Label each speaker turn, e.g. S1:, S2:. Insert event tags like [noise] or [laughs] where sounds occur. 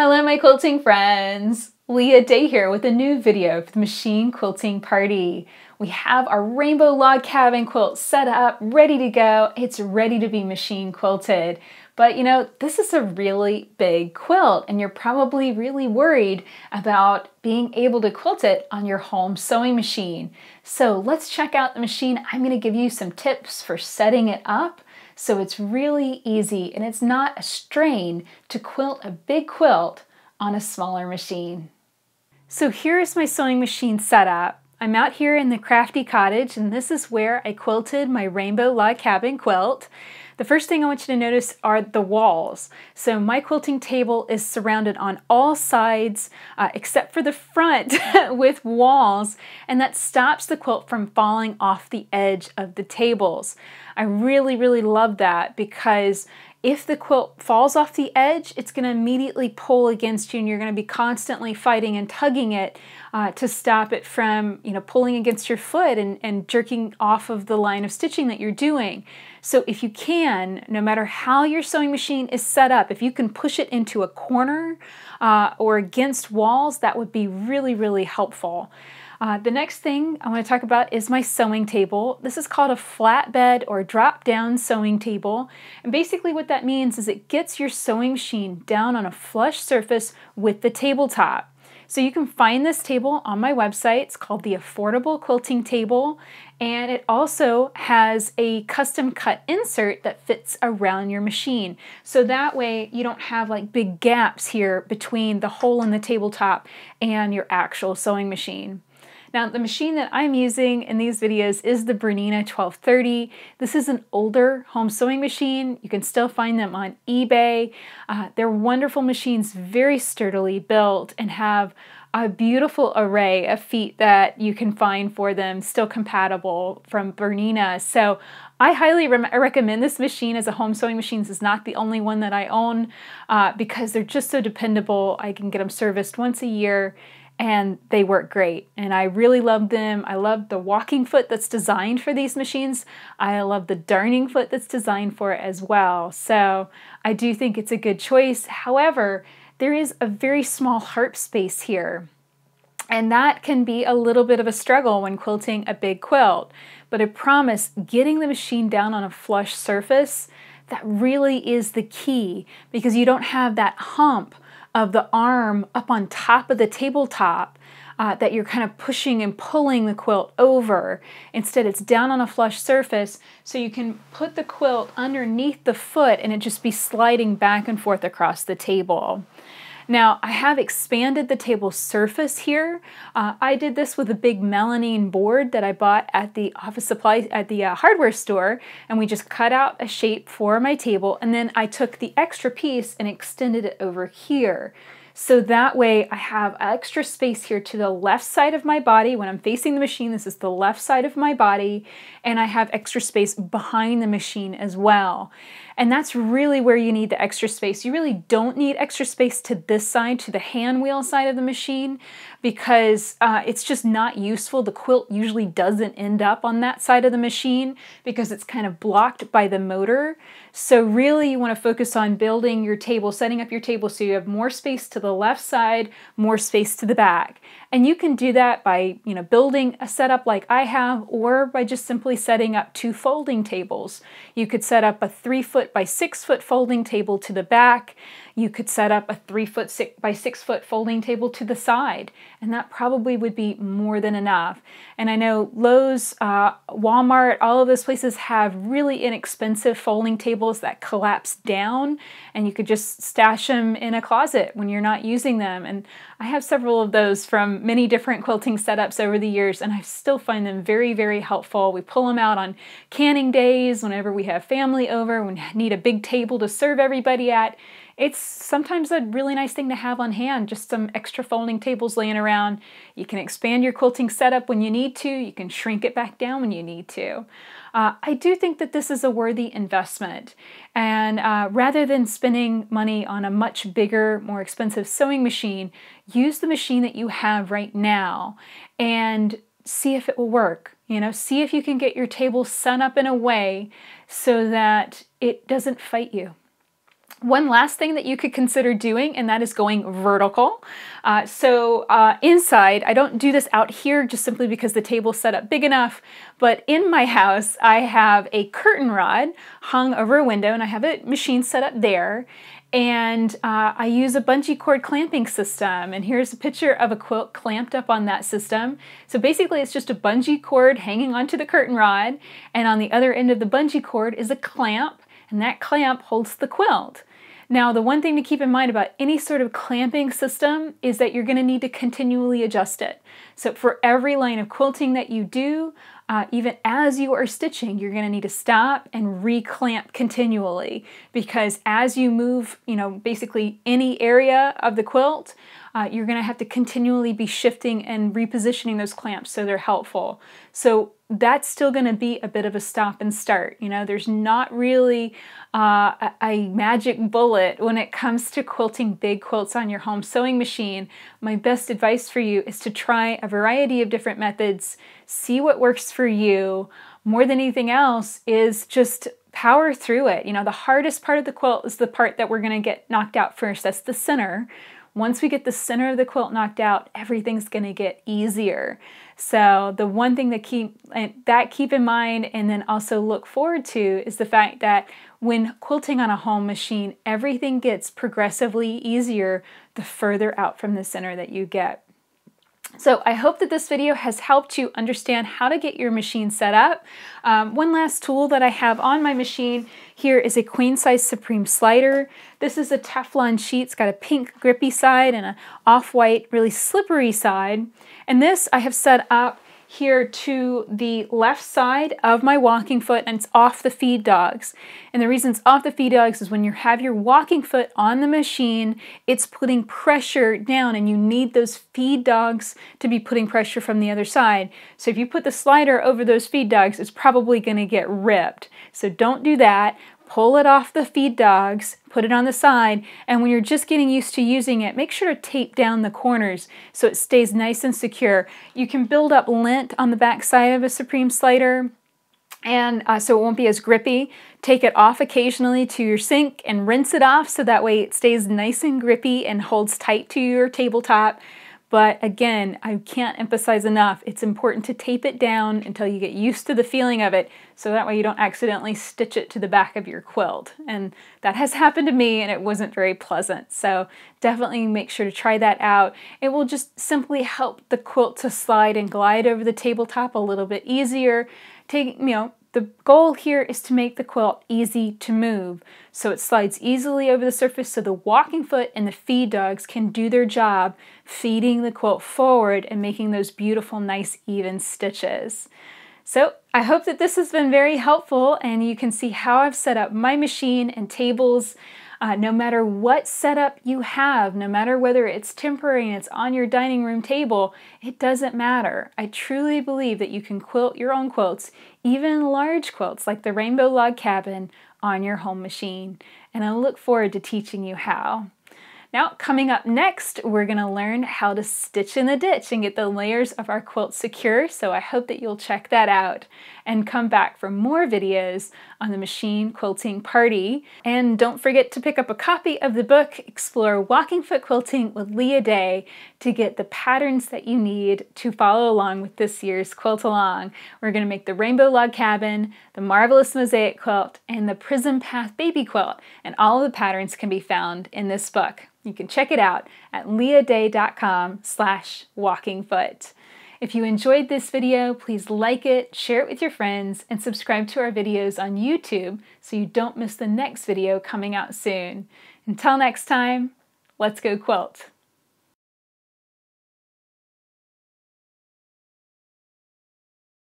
S1: Hello my quilting friends! Leah Day here with a new video for the Machine Quilting Party. We have our rainbow log cabin quilt set up, ready to go. It's ready to be machine quilted. But you know, this is a really big quilt and you're probably really worried about being able to quilt it on your home sewing machine. So let's check out the machine. I'm gonna give you some tips for setting it up so it's really easy and it's not a strain to quilt a big quilt on a smaller machine. So here's my sewing machine setup. I'm out here in the Crafty Cottage and this is where I quilted my rainbow log cabin quilt. The first thing I want you to notice are the walls. So my quilting table is surrounded on all sides uh, except for the front [laughs] with walls and that stops the quilt from falling off the edge of the tables. I really, really love that because if the quilt falls off the edge, it's going to immediately pull against you and you're going to be constantly fighting and tugging it uh, to stop it from you know, pulling against your foot and, and jerking off of the line of stitching that you're doing. So if you can, no matter how your sewing machine is set up, if you can push it into a corner uh, or against walls, that would be really, really helpful. Uh, the next thing I want to talk about is my sewing table. This is called a flatbed or drop down sewing table. And basically what that means is it gets your sewing machine down on a flush surface with the tabletop. So you can find this table on my website. It's called the Affordable Quilting Table. And it also has a custom cut insert that fits around your machine. So that way you don't have like big gaps here between the hole in the tabletop and your actual sewing machine. Now the machine that I'm using in these videos is the Bernina 1230. This is an older home sewing machine. You can still find them on eBay. Uh, they're wonderful machines, very sturdily built and have a beautiful array of feet that you can find for them, still compatible from Bernina. So I highly re recommend this machine as a home sewing machine. This is not the only one that I own uh, because they're just so dependable. I can get them serviced once a year and they work great. And I really love them. I love the walking foot that's designed for these machines. I love the darning foot that's designed for it as well. So I do think it's a good choice. However, there is a very small harp space here. And that can be a little bit of a struggle when quilting a big quilt. But I promise, getting the machine down on a flush surface, that really is the key because you don't have that hump of the arm up on top of the tabletop uh, that you're kind of pushing and pulling the quilt over. Instead, it's down on a flush surface, so you can put the quilt underneath the foot and it just be sliding back and forth across the table. Now I have expanded the table surface here. Uh, I did this with a big melamine board that I bought at the office supply at the uh, hardware store and we just cut out a shape for my table and then I took the extra piece and extended it over here. So that way I have extra space here to the left side of my body. When I'm facing the machine, this is the left side of my body, and I have extra space behind the machine as well. And that's really where you need the extra space. You really don't need extra space to this side, to the hand wheel side of the machine, because uh, it's just not useful. The quilt usually doesn't end up on that side of the machine because it's kind of blocked by the motor. So really you want to focus on building your table, setting up your table so you have more space to the left side, more space to the back. And you can do that by, you know, building a setup like I have or by just simply setting up two folding tables. You could set up a three foot by six foot folding table to the back. You could set up a three foot six by six foot folding table to the side, and that probably would be more than enough. And I know Lowe's, uh, Walmart, all of those places have really inexpensive folding tables that collapse down, and you could just stash them in a closet when you're not using them. And I have several of those from many different quilting setups over the years, and I still find them very, very helpful. We pull them out on canning days, whenever we have family over, we need a big table to serve everybody at it's sometimes a really nice thing to have on hand, just some extra folding tables laying around. You can expand your quilting setup when you need to, you can shrink it back down when you need to. Uh, I do think that this is a worthy investment. And uh, rather than spending money on a much bigger, more expensive sewing machine, use the machine that you have right now and see if it will work. You know, see if you can get your table set up in a way so that it doesn't fight you One last thing that you could consider doing, and that is going vertical. Uh, so uh, inside, I don't do this out here just simply because the table's set up big enough, but in my house, I have a curtain rod hung over a window and I have a machine set up there. And uh, I use a bungee cord clamping system. And here's a picture of a quilt clamped up on that system. So basically, it's just a bungee cord hanging onto the curtain rod. And on the other end of the bungee cord is a clamp, and that clamp holds the quilt. Now, the one thing to keep in mind about any sort of clamping system is that you're going to need to continually adjust it. So for every line of quilting that you do, uh, even as you are stitching, you're going to need to stop and reclamp continually because as you move, you know, basically any area of the quilt, uh, you're going to have to continually be shifting and repositioning those clamps so they're helpful. So that's still going to be a bit of a stop and start. You know, there's not really uh, a, a, magic bullet when it comes to quilting big quilts on your home sewing machine. My best advice for you is to try a variety of different methods, see what works for you. More than anything else, is just power through it. You know, the hardest part of the quilt is the part that we're going to get knocked out first. That's the center. Once we get the center of the quilt knocked out, everything's going to get easier. So the one thing that keep that keep in mind and then also look forward to is the fact that when quilting on a home machine, everything gets progressively easier the further out from the center that you get. So I hope that this video has helped you understand how to get your machine set up. Um, one last tool that I have on my machine here is a queen size Supreme slider. This is a Teflon sheet. It's got a pink grippy side and an off-white really slippery side. And this I have set up here to the left side of my walking foot and it's off the feed dogs. And the reason it's off the feed dogs is when you have your walking foot on the machine, it's putting pressure down and you need those feed dogs to be putting pressure from the other side. So if you put the slider over those feed dogs, it's probably gonna get ripped. So don't do that pull it off the feed dogs, put it on the side, and when you're just getting used to using it, make sure to tape down the corners so it stays nice and secure. You can build up lint on the back side of a Supreme slider and uh, so it won't be as grippy. Take it off occasionally to your sink and rinse it off so that way it stays nice and grippy and holds tight to your tabletop. But again, I can't emphasize enough, it's important to tape it down until you get used to the feeling of it so that way you don't accidentally stitch it to the back of your quilt. And that has happened to me and it wasn't very pleasant. So definitely make sure to try that out. It will just simply help the quilt to slide and glide over the tabletop a little bit easier. Take, you know, the goal here is to make the quilt easy to move so it slides easily over the surface so the walking foot and the feed dogs can do their job feeding the quilt forward and making those beautiful nice even stitches. So I hope that this has been very helpful and you can see how I've set up my machine and tables uh, no matter what setup you have, no matter whether it's temporary and it's on your dining room table, it doesn't matter. I truly believe that you can quilt your own quilts, even large quilts like the Rainbow Log Cabin, on your home machine. And I look forward to teaching you how. Now, coming up next, we're going to learn how to stitch in the ditch and get the layers of our quilt secure, so I hope that you'll check that out and come back for more videos on the Machine Quilting Party. And don't forget to pick up a copy of the book, Explore Walking Foot Quilting with Leah Day, to get the patterns that you need to follow along with this year's Quilt Along. We're going to make the Rainbow Log Cabin, the Marvelous Mosaic Quilt, and the Prism Path Baby Quilt, and all of the patterns can be found in this book. You can check it out at leahday.com slash walkingfoot. If you enjoyed this video, please like it, share it with your friends, and subscribe to our videos on YouTube so you don't miss the next video coming out soon. Until next time, let's go quilt.